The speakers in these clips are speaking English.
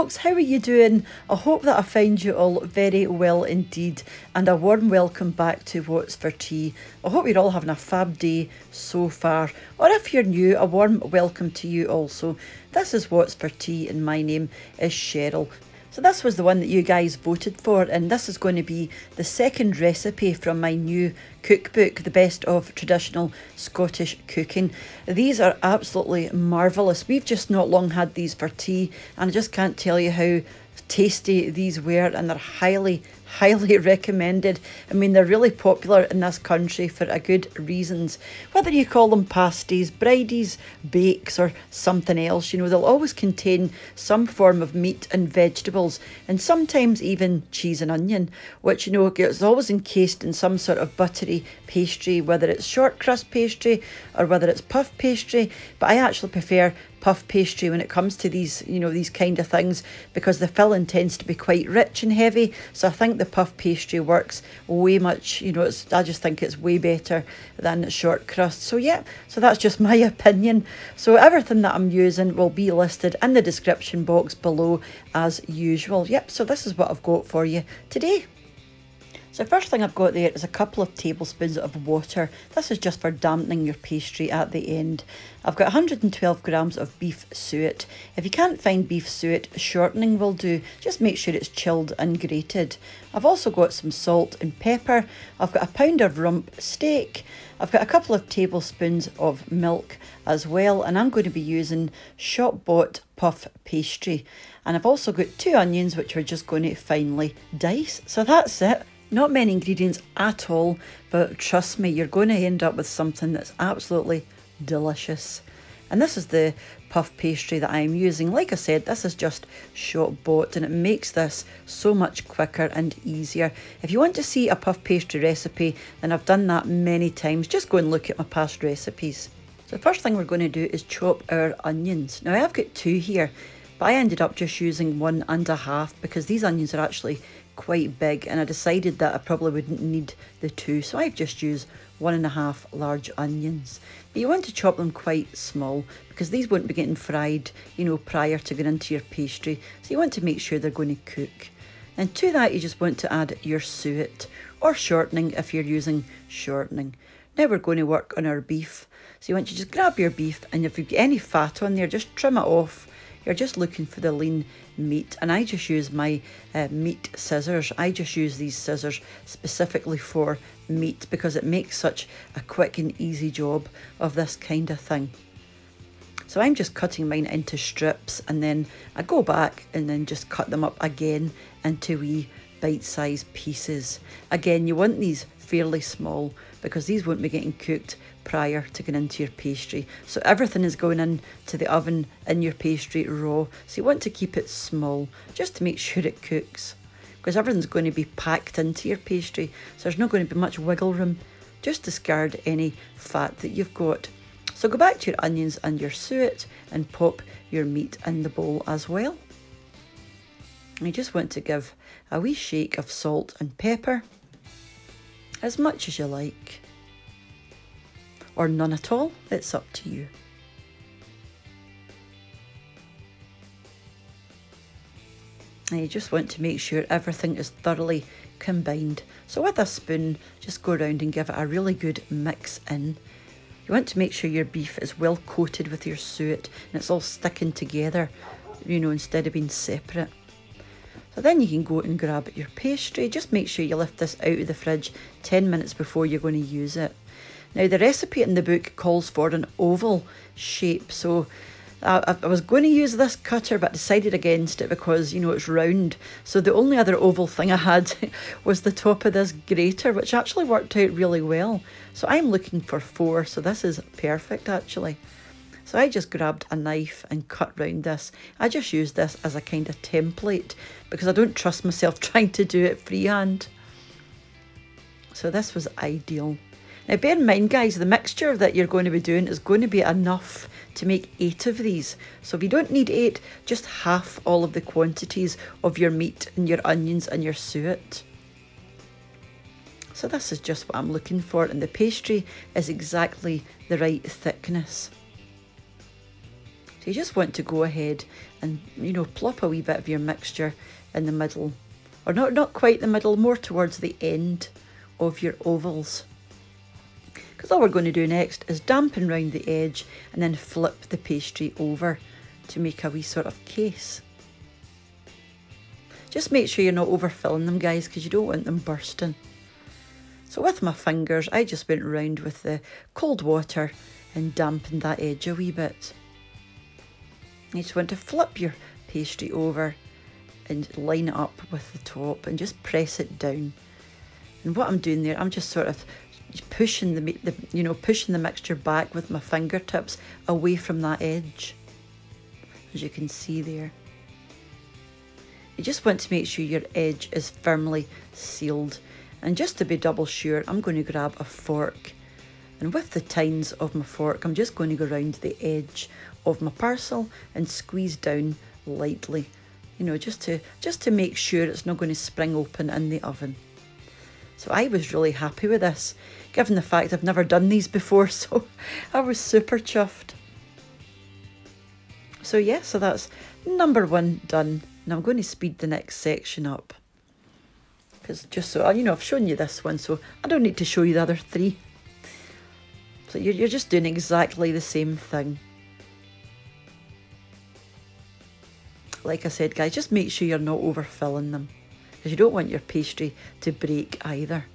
how are you doing? I hope that I find you all very well indeed, and a warm welcome back to What's for Tea. I hope you're all having a fab day so far, or if you're new, a warm welcome to you also. This is What's for Tea, and my name is Cheryl. So this was the one that you guys voted for, and this is going to be the second recipe from my new cookbook, The Best of Traditional Scottish Cooking. These are absolutely marvellous. We've just not long had these for tea, and I just can't tell you how tasty these were, and they're highly, highly recommended. I mean, they're really popular in this country for a good reasons. Whether you call them pasties, bridies, bakes, or something else, you know, they'll always contain some form of meat and vegetables, and sometimes even cheese and onion, which, you know, is always encased in some sort of buttery pastry, whether it's short crust pastry or whether it's puff pastry. But I actually prefer puff pastry when it comes to these, you know, these kind of things because the filling tends to be quite rich and heavy. So I think the puff pastry works way much, you know, it's, I just think it's way better than short crust. So yeah, so that's just my opinion. So everything that I'm using will be listed in the description box below as usual. Yep, so this is what I've got for you today. So first thing I've got there is a couple of tablespoons of water. This is just for dampening your pastry at the end. I've got 112 grams of beef suet. If you can't find beef suet, shortening will do. Just make sure it's chilled and grated. I've also got some salt and pepper. I've got a pound of rump steak. I've got a couple of tablespoons of milk as well, and I'm going to be using shop bought puff pastry. And I've also got two onions, which we're just going to finely dice. So that's it. Not many ingredients at all, but trust me, you're going to end up with something that's absolutely delicious. And this is the puff pastry that I'm using. Like I said, this is just shop bought and it makes this so much quicker and easier. If you want to see a puff pastry recipe, then I've done that many times. Just go and look at my past recipes. So the first thing we're going to do is chop our onions. Now I've got two here, but I ended up just using one and a half because these onions are actually quite big and I decided that I probably wouldn't need the two. So I've just used one and a half large onions. But you want to chop them quite small because these won't be getting fried you know prior to going into your pastry. So you want to make sure they're going to cook. And to that you just want to add your suet or shortening if you're using shortening. Now we're going to work on our beef. So you want to just grab your beef and if you've got any fat on there just trim it off you're just looking for the lean meat and I just use my uh, meat scissors. I just use these scissors specifically for meat because it makes such a quick and easy job of this kind of thing. So I'm just cutting mine into strips and then I go back and then just cut them up again into wee bite-sized pieces. Again, you want these fairly small because these won't be getting cooked prior to going into your pastry. So everything is going into the oven in your pastry raw. So you want to keep it small just to make sure it cooks because everything's going to be packed into your pastry. So there's not going to be much wiggle room. Just discard any fat that you've got. So go back to your onions and your suet and pop your meat in the bowl as well. You just want to give a wee shake of salt and pepper, as much as you like or none at all, it's up to you. And you just want to make sure everything is thoroughly combined. So with a spoon, just go around and give it a really good mix in. You want to make sure your beef is well coated with your suet and it's all sticking together, you know, instead of being separate. So then you can go and grab your pastry. Just make sure you lift this out of the fridge 10 minutes before you're going to use it. Now, the recipe in the book calls for an oval shape, so I, I, was going to use this cutter but decided against it because, you know, it's round. So the only other oval thing I had was the top of this grater, which actually worked out really well. So I'm looking for four, so this is perfect actually. So I just grabbed a knife and cut round this. I just use this as a kind of template because I don't trust myself trying to do it freehand. So this was ideal. Now bear in mind guys, the mixture that you're going to be doing is going to be enough to make eight of these. So if you don't need eight, just half all of the quantities of your meat and your onions and your suet. So this is just what I'm looking for and the pastry is exactly the right thickness. So you just want to go ahead and, you know, plop a wee bit of your mixture in the middle. Or not, not quite the middle, more towards the end of your ovals. Because all we're going to do next is dampen round the edge and then flip the pastry over to make a wee sort of case. Just make sure you're not overfilling them guys because you don't want them bursting. So with my fingers I just went round with the cold water and dampened that edge a wee bit. You just want to flip your pastry over and line it up with the top and just press it down. And what I'm doing there, I'm just sort of pushing the, the you know pushing the mixture back with my fingertips away from that edge as you can see there. You just want to make sure your edge is firmly sealed. And just to be double sure I'm going to grab a fork. And with the tines of my fork I'm just going to go around the edge of my parcel and squeeze down lightly you know just to just to make sure it's not going to spring open in the oven so I was really happy with this given the fact I've never done these before, so I was super chuffed. So yeah, so that's number one done. Now I'm going to speed the next section up. Because just so, you know, I've shown you this one, so I don't need to show you the other three. So you're, you're just doing exactly the same thing. Like I said, guys, just make sure you're not overfilling them. Because you don't want your pastry to break either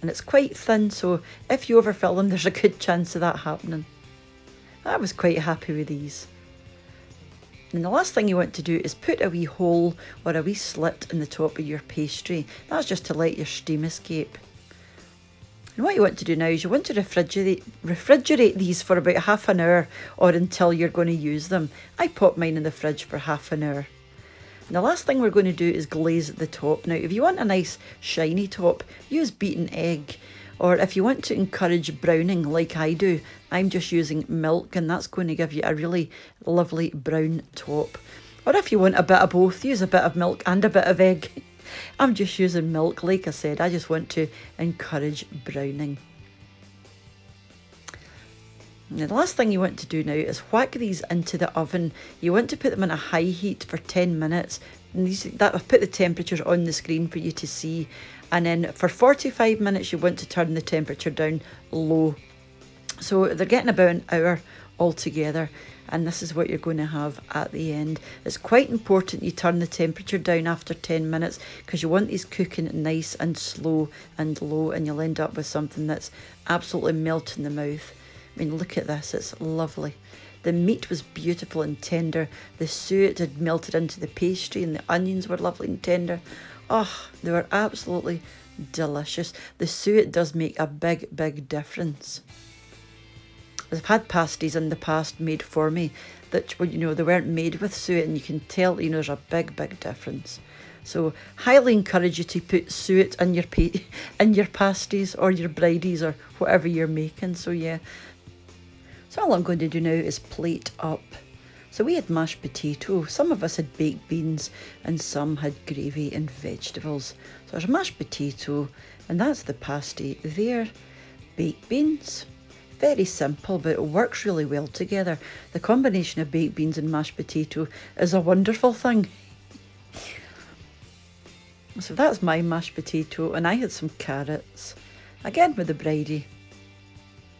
and it's quite thin so if you overfill them there's a good chance of that happening. I was quite happy with these. And the last thing you want to do is put a wee hole or a wee slit in the top of your pastry. That's just to let your steam escape. And what you want to do now is you want to refrigerate, refrigerate these for about half an hour or until you're going to use them. I pop mine in the fridge for half an hour. And the last thing we're going to do is glaze the top. Now, if you want a nice shiny top, use beaten egg. Or if you want to encourage browning like I do, I'm just using milk and that's going to give you a really lovely brown top. Or if you want a bit of both, use a bit of milk and a bit of egg. I'm just using milk, like I said, I just want to encourage browning. Now the last thing you want to do now is whack these into the oven. You want to put them in a high heat for 10 minutes. And these, that I've put the temperatures on the screen for you to see. And then for 45 minutes you want to turn the temperature down low. So they're getting about an hour altogether and this is what you're going to have at the end. It's quite important you turn the temperature down after 10 minutes because you want these cooking nice and slow and low and you'll end up with something that's absolutely melt in the mouth. I mean, look at this, it's lovely. The meat was beautiful and tender. The suet had melted into the pastry and the onions were lovely and tender. Oh, they were absolutely delicious. The suet does make a big, big difference. I've had pasties in the past made for me that, you know, they weren't made with suet and you can tell, you know, there's a big, big difference. So highly encourage you to put suet in your in your pasties or your bridies or whatever you're making. So yeah, so all I'm going to do now is plate up. So we had mashed potato, some of us had baked beans and some had gravy and vegetables. So there's mashed potato and that's the pasty there. Baked beans, very simple but it works really well together. The combination of baked beans and mashed potato is a wonderful thing. So that's my mashed potato and I had some carrots, again with the bridie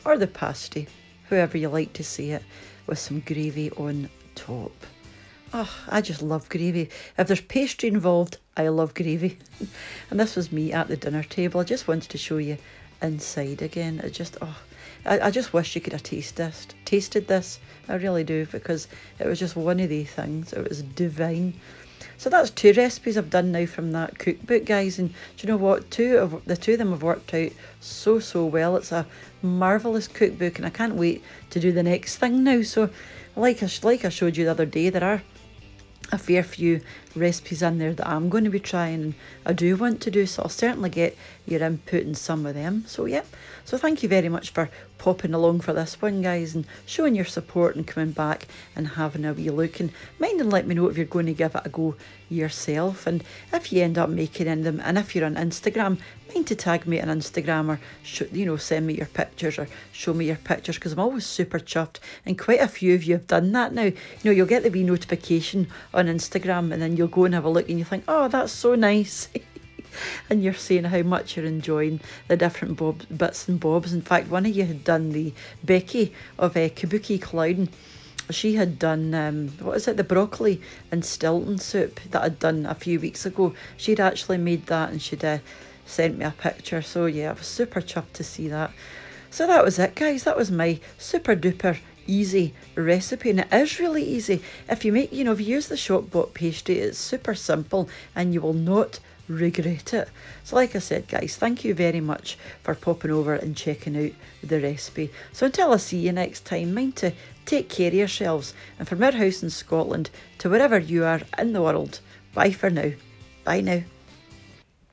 or the pasty however you like to see it, with some gravy on top. Oh, I just love gravy. If there's pastry involved, I love gravy. and this was me at the dinner table. I just wanted to show you inside again. It just, oh, I, I just wish you could have tasted this, tasted this. I really do, because it was just one of the things. It was divine. So that's two recipes I've done now from that cookbook, guys. And do you know what? Two of the two of them have worked out so so well. It's a marvelous cookbook, and I can't wait to do the next thing now. So, like I like I showed you the other day, there are a fair few recipes in there that I'm going to be trying. I do want to do so I'll certainly get your input in some of them. So yeah. So thank you very much for popping along for this one guys and showing your support and coming back and having a wee look. And mind and let me know if you're going to give it a go yourself. And if you end up making in them and if you're on Instagram mind to tag me on Instagram or you know send me your pictures or show me your pictures because I'm always super chuffed and quite a few of you have done that. Now you know you'll get the wee notification on Instagram and then you'll go and have a look and you think oh that's so nice and you're saying how much you're enjoying the different bob, bits and bobs. In fact, one of you had done the Becky of uh, Kabuki Clown. She had done um, what is it the broccoli and stilton soup that I'd done a few weeks ago. She'd actually made that and she'd uh, sent me a picture. So yeah I was super chuffed to see that. So that was it guys. That was my super duper easy recipe. And it is really easy. If you make you know if you use the shop bought pastry it's super simple and you will not regret it. So, like I said, guys, thank you very much for popping over and checking out the recipe. So, until I see you next time, mind to Take care of yourselves, and from our house in Scotland to wherever you are in the world, bye for now. Bye now.